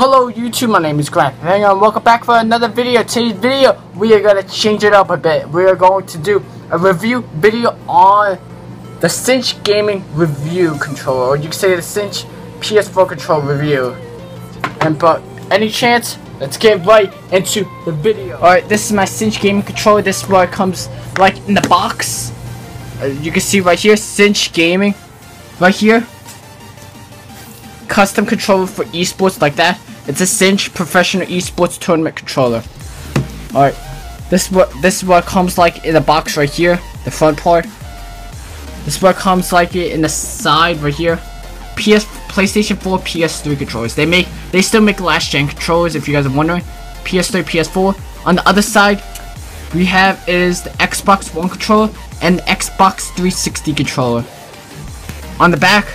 Hello YouTube, my name is Grant, and uh, welcome back for another video. Today's video, we are going to change it up a bit. We are going to do a review video on the Cinch Gaming Review Controller, or you can say the Cinch PS4 Controller Review. And but, any chance, let's get right into the video. Alright, this is my Cinch Gaming Controller. This is where it comes, like, in the box. Uh, you can see right here, Cinch Gaming. Right here, custom controller for esports like that. It's a Cinch professional esports tournament controller. Alright. This is what this is what comes like in the box right here, the front part. This is what comes like it in the side right here. PS PlayStation 4, PS3 controllers. They make they still make last gen controllers if you guys are wondering. PS3, PS4. On the other side, we have is the Xbox One controller and the Xbox 360 controller. On the back,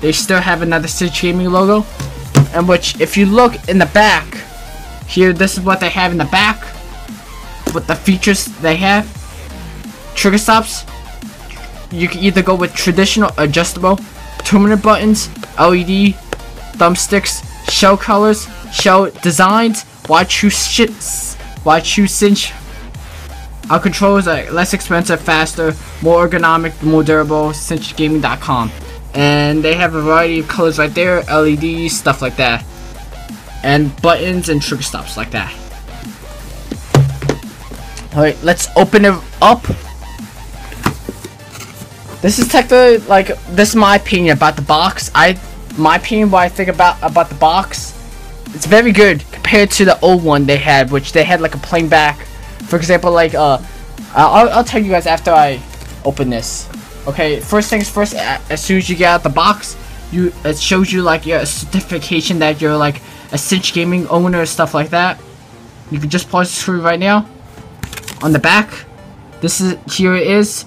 they still have another Cinch Gaming logo. And which, if you look in the back, here, this is what they have in the back. with the features they have. Trigger stops. You can either go with traditional adjustable tournament buttons, LED, thumbsticks, shell colors, shell designs. Why choose cinch Why choose cinch? Our controllers are less expensive, faster, more ergonomic, more durable. CinchGaming.com and they have a variety of colors right there LEDs stuff like that. And buttons and trigger stops like that. Alright let's open it up. This is technically like this is my opinion about the box. I my opinion what I think about about the box it's very good compared to the old one they had which they had like a plain back. For example like uh I'll, I'll tell you guys after I open this Okay, first things first, as soon as you get out the box, you it shows you like your certification that you're like a Cinch Gaming owner stuff like that. You can just pause the screen right now. On the back, this is here it is,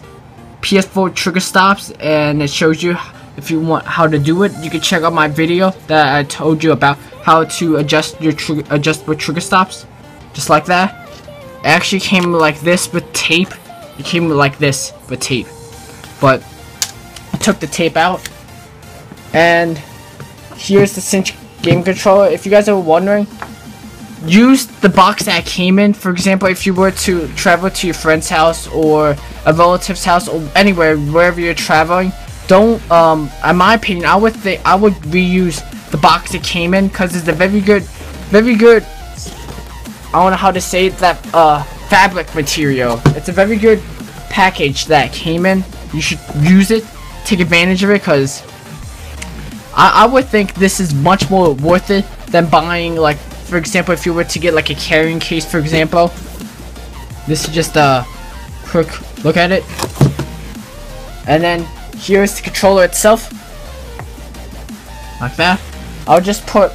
PS4 trigger stops, and it shows you if you want how to do it. You can check out my video that I told you about how to adjust your tr adjustable trigger stops, just like that. It actually came like this with tape. It came like this with tape but I took the tape out and here's the cinch game controller. If you guys are wondering use the box that came in. For example if you were to travel to your friend's house or a relative's house or anywhere wherever you're traveling don't um in my opinion I would think I would reuse the box it came in because it's a very good very good I don't know how to say it, that uh fabric material. It's a very good package that came in you should use it, take advantage of it, because I, I would think this is much more worth it than buying, like, for example, if you were to get, like, a carrying case, for example. This is just a quick look at it. And then, here's the controller itself. Like that. I'll just put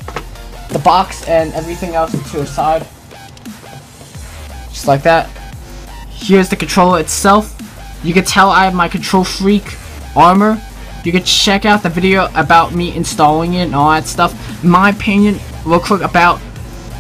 the box and everything else to the side. Just like that. Here's the controller itself. You can tell I have my Control Freak armor. You can check out the video about me installing it and all that stuff. My opinion, real quick, about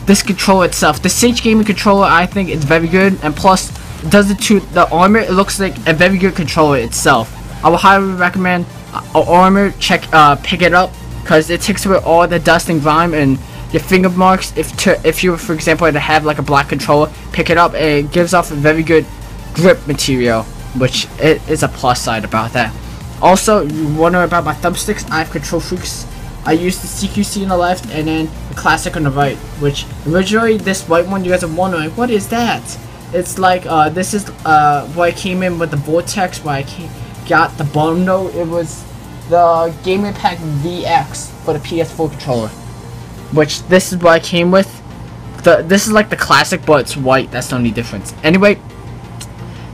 this controller itself. The Cinch Gaming controller, I think, is very good. And plus, does it to the armor, it looks like a very good controller itself. I would highly recommend uh, armor, check, uh, pick it up. Because it takes away all the dust and grime and your finger marks. If to, if you, for example, to have like a black controller, pick it up. It gives off a very good grip material which it is a plus side about that. Also, you wonder about my thumbsticks, I have KontrolFreeks. I use the CQC on the left and then the Classic on the right, which originally this white one, you guys are wondering, what is that? It's like, uh, this is uh, what I came in with the Vortex, where I came, got the bundle. It was the Game Impact VX for the PS4 controller, which this is what I came with. The, this is like the classic, but it's white. That's the only difference. Anyway,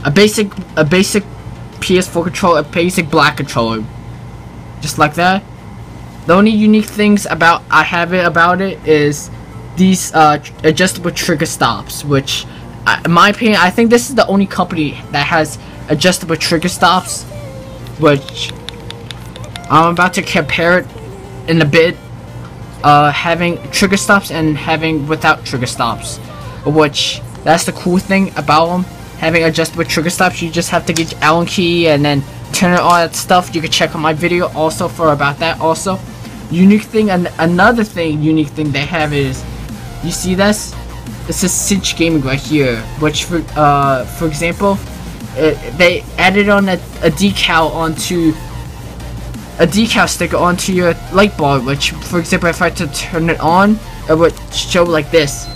a basic a basic PS4 controller, a basic black controller. Just like that. The only unique things about I have it about it is these uh, adjustable trigger stops, which, uh, in my opinion, I think this is the only company that has adjustable trigger stops, which I'm about to compare it in a bit. Uh, having trigger stops and having without trigger stops, which that's the cool thing about them having adjustable trigger stops you just have to get your allen key and then turn it all that stuff. You can check out my video also for about that also. Unique thing and another thing unique thing they have is you see this? It's a cinch gaming right here which for uh for example it, they added on a, a decal onto a decal sticker onto your light bulb which for example if I had to turn it on it would show like this.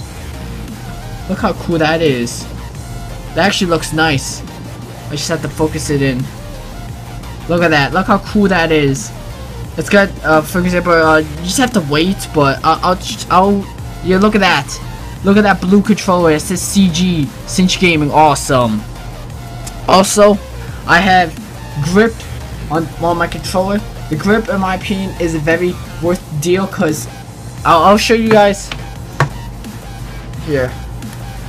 Look how cool that is that actually looks nice I just have to focus it in look at that look how cool that is it's got, uh, for example, uh, you just have to wait, but I'll, I'll, I'll, yeah, look at that. Look at that blue controller. It says CG, Cinch Gaming, awesome. Also, I have grip on, on my controller. The grip, in my opinion, is a very worth deal, because I'll, I'll show you guys here.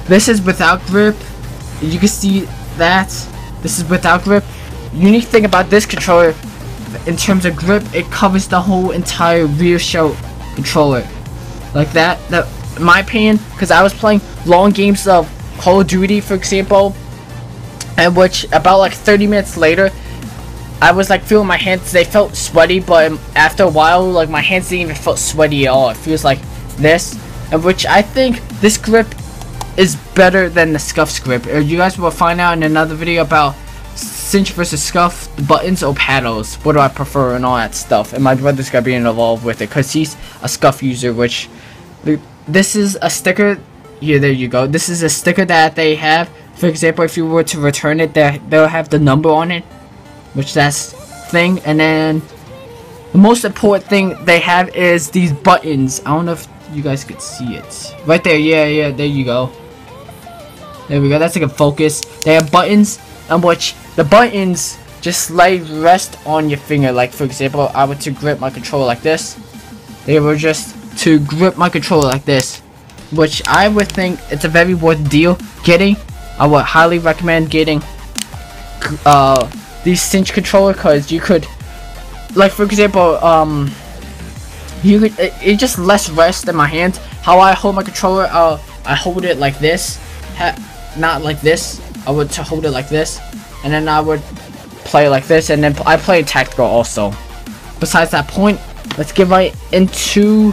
This is without grip. You can see that. This is without grip. Unique thing about this controller in terms of grip, it covers the whole entire rear shell controller. Like that, that in my opinion, because I was playing long games of Call of Duty, for example, and which about like 30 minutes later, I was like feeling my hands, they felt sweaty, but after a while, like my hands didn't even feel sweaty at all. It feels like this, and which I think this grip is better than the Scuff's grip. Uh, you guys will find out in another video about cinch versus scuff, buttons or paddles. What do I prefer and all that stuff. And my brother's gonna be involved with it because he's a scuff user, which this is a sticker. Yeah, there you go. This is a sticker that they have. For example, if you were to return it, they'll have the number on it, which that's thing. And then the most important thing they have is these buttons. I don't know if you guys could see it. Right there, yeah, yeah, there you go. There we go, that's like a focus. They have buttons and which the buttons just lay rest on your finger. Like for example, I were to grip my controller like this. They were just to grip my controller like this. Which I would think it's a very worth deal getting. I would highly recommend getting uh, these cinch controller because you could like for example um you could it, it, just less rest in my hand. how I hold my controller uh I hold it like this not like this I would to hold it like this, and then I would play like this, and then I play tactical also. Besides that point, let's get right into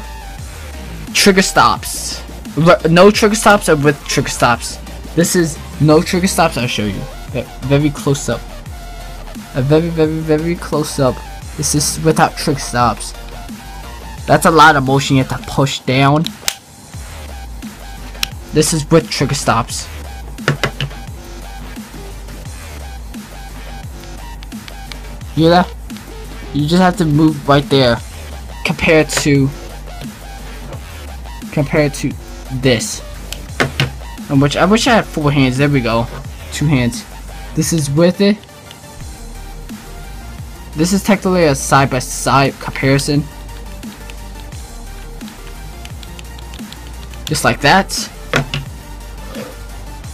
trigger stops. No trigger stops or with trigger stops. This is no trigger stops, I'll show you. Very close up. A very, very, very close up. This is without trigger stops. That's a lot of motion you have to push down. This is with trigger stops. You that? You just have to move right there. Compared to compared to this. And which I wish I had four hands. There we go. Two hands. This is with it. This is technically a side by side comparison. Just like that.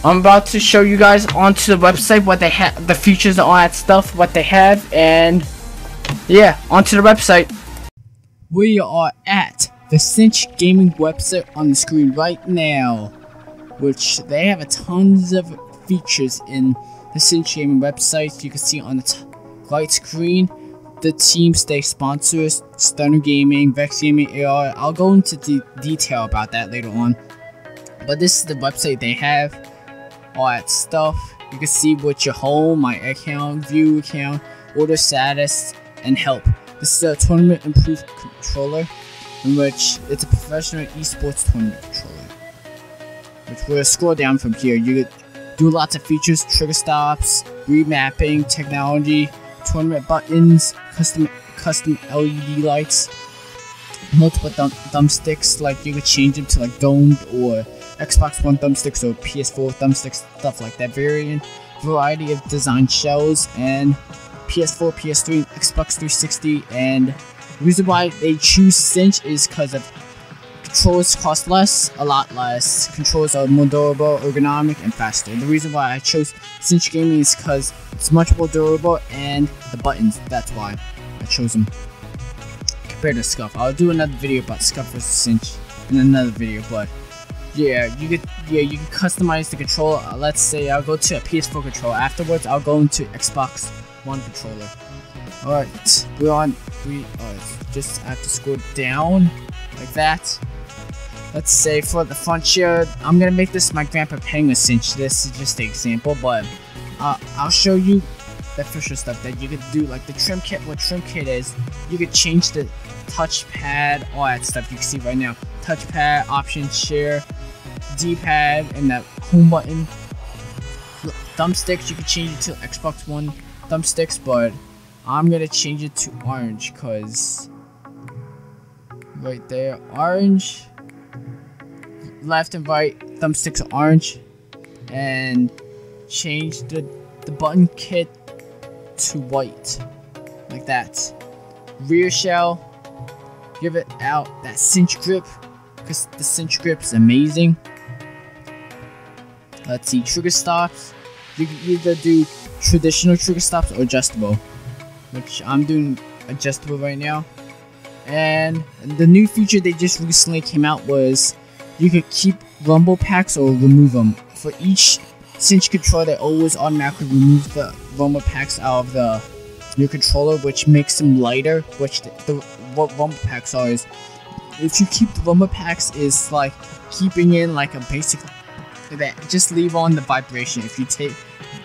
I'm about to show you guys onto the website what they have, the features and all that stuff, what they have, and yeah, onto the website. We are at the Cinch Gaming website on the screen right now, which they have a tons of features in the Cinch Gaming website. You can see on the right screen the teams they sponsors, Stunner Gaming, Vex Gaming, AR. I'll go into de detail about that later on. But this is the website they have all that stuff. You can see what your home, my account, view account, order status, and help. This is a tournament improved controller, in which it's a professional esports tournament controller. Which we'll scroll down from here. You could do lots of features, trigger stops, remapping, technology, tournament buttons, custom custom LED lights, multiple thumb thumbsticks. Like you could change them to like domed or Xbox One thumbsticks or PS4 thumbsticks, stuff like that. Variant variety of design shells and PS4, PS3, Xbox 360, and the reason why they choose Cinch is because of controls cost less, a lot less. Controls are more durable, ergonomic, and faster. The reason why I chose Cinch Gaming is because it's much more durable and the buttons. That's why I chose them compared to Scuff. I'll do another video about Scuff versus Cinch in another video, but yeah, you could yeah you can customize the controller. Uh, let's say I'll go to a PS4 controller. Afterwards, I'll go into Xbox One controller. Alright, we're on we uh, just have to scroll down like that. Let's say for the front chair, I'm gonna make this my grandpa penguin cinch. This is just an example, but uh, I'll show you the official stuff that you could do. Like the trim kit, what trim kit is, you could change the touchpad, all that stuff you can see right now. Touchpad, option, share, D-pad, and that home button. Thumbsticks, you can change it to Xbox One thumbsticks, but I'm gonna change it to orange, cause right there, orange left and right thumbsticks are orange. And change the, the button kit to white like that. Rear shell give it out that cinch grip because the cinch grip is amazing let's see trigger stops you can either do traditional trigger stops or adjustable which I'm doing adjustable right now and the new feature they just recently came out was you could keep rumble packs or remove them. For each cinch controller, they always automatically remove the rumble packs out of the your controller, which makes them lighter. Which the, the what rumble packs are is, if you keep the rumble packs, is like keeping in like a basic that just leave on the vibration. If you take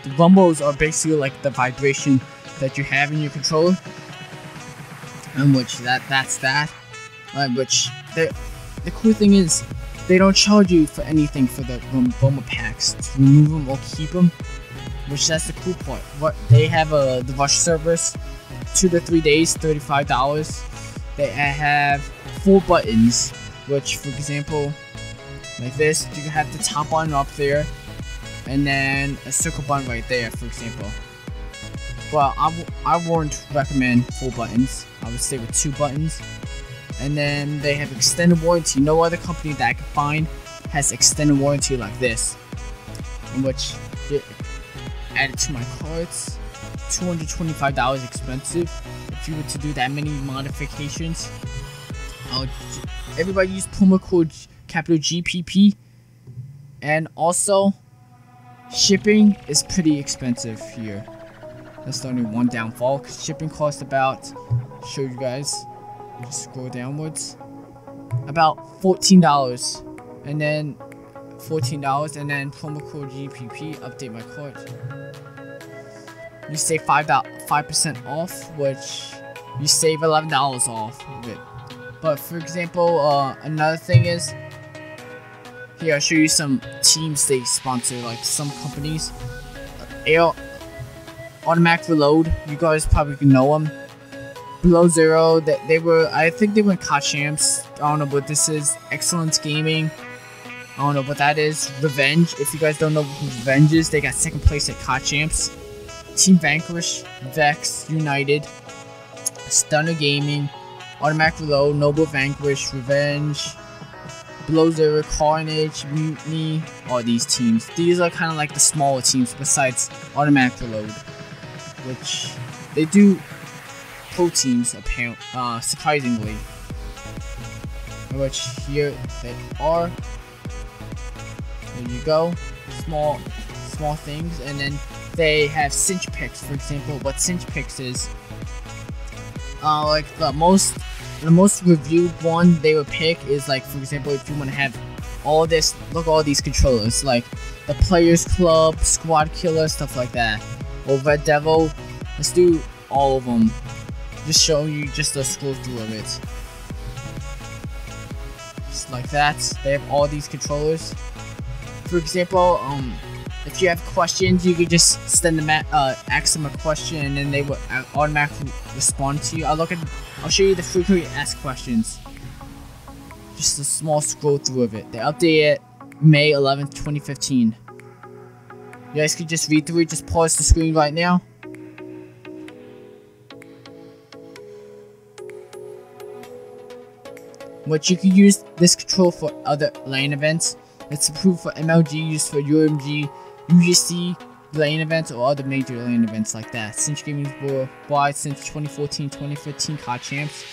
the rumbles are basically like the vibration that you have in your controller, and which that that's that. Uh, which the the cool thing is they don't charge you for anything for the rumble packs to remove them or keep them, which that's the cool part. What they have a the rush service, two to three days, thirty-five dollars. They have four buttons, which, for example, like this, you have the top button up there, and then a circle button right there, for example. Well, I, I wouldn't recommend four buttons. I would stay with two buttons and then they have extended warranty. No other company that I can find has extended warranty like this. In which it added to my cards. $225 expensive. If you were to do that many modifications. Uh, everybody use promo code capital GPP. And also, shipping is pretty expensive here. That's the only one downfall. Shipping costs about, show you guys, just scroll downwards. About $14. And then $14 and then promo code GPP, update my card. You save 5 5% off, which you save $11 off of it. But for example, uh, another thing is, here I'll show you some teams they sponsor, like some companies. Air Automatic Reload, you guys probably know them below zero that they, were i think they went COD champs. I don't know what this is. Excellent gaming. I don't know what that is. Revenge. If you guys don't know who revenge is they got second place at COD champs. Team vanquish vex united stunner gaming automatic reload noble vanquish revenge below zero carnage mutiny all these teams these are kind of like the smaller teams besides automatic reload which they do proteins, apparently, uh, surprisingly. Which here they are. There you go. Small, small things, and then they have cinch picks. For example, what cinch picks is, uh, like the most, the most reviewed one they would pick is like, for example, if you want to have all this, look all these controllers, like the Players Club, Squad Killer, stuff like that, or Red Devil. Let's do all of them just showing you just a scroll through of it. Just like that. They have all these controllers. For example, um, if you have questions, you could just send them at, uh, ask them a question, and then they will automatically respond to you. I'll look at, I'll show you the frequently asked questions. Just a small scroll through of it. They updated it May 11th, 2015. You guys can just read through it. Just pause the screen right now. Which you can use this control for other LAN events. It's approved for MLG, used for UMG, UGC, LAN events, or other major LAN events like that. Cinch Gaming worldwide since 2014-2015 COD Champs.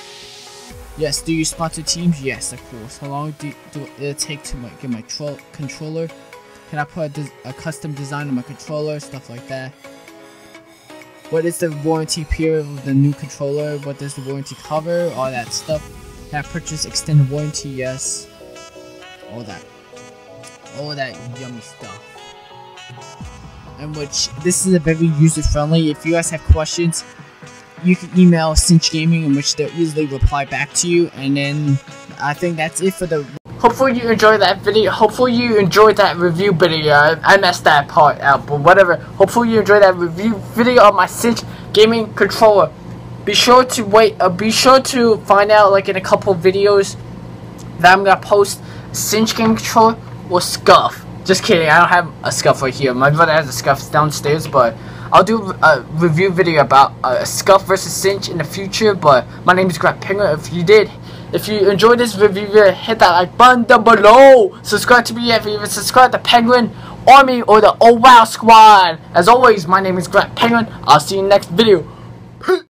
Yes, do you sponsor teams? Yes, of course. How long do, do it take to my, get my controller? Can I put a, a, custom design on my controller? Stuff like that. what is the warranty period of the new controller, what does the warranty cover, all that stuff. Have purchase extended warranty, yes. All that. All that yummy stuff. And which this is a very user friendly. If you guys have questions, you can email Cinch Gaming in which they'll easily reply back to you. And then I think that's it for the. Hopefully you enjoyed that video. Hopefully you enjoyed that review video. I messed that part out, but whatever. Hopefully you enjoyed that review video of my Cinch Gaming controller. Be sure to wait. Uh, be sure to find out like in a couple videos that I'm gonna post Cinch Gaming controller or Scuff. Just kidding. I don't have a Scuff right here. My brother has a Scuff downstairs, but. I'll do a review video about uh, Scuff versus Cinch in the future, but my name is GrandPa Penguin. If you did, if you enjoyed this review hit that like button down below. Subscribe to me if you even subscribe to Penguin Army or the Oh Wow Squad. As always, my name is GrandPa Penguin. I'll see you next video.